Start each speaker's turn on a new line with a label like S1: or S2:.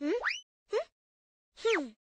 S1: んんふ